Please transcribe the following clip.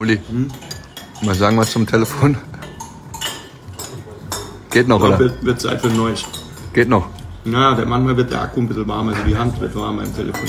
Uli, mal sagen was zum Telefon. Geht noch, glaub, oder? wird, wird Zeit für ein neues. Geht noch. Na, der manchmal wird der Akku ein bisschen warm, also die Hand wird warm beim Telefon.